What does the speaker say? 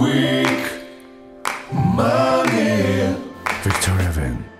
Quick Money. Victor Evan.